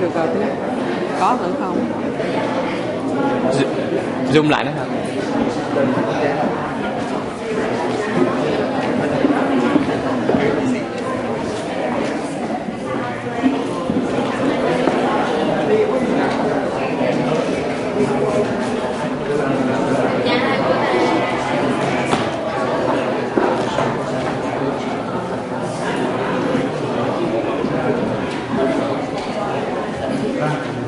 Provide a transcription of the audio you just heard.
được rồi tiếp có nữa không? Zoom lại nữa hả? Franco.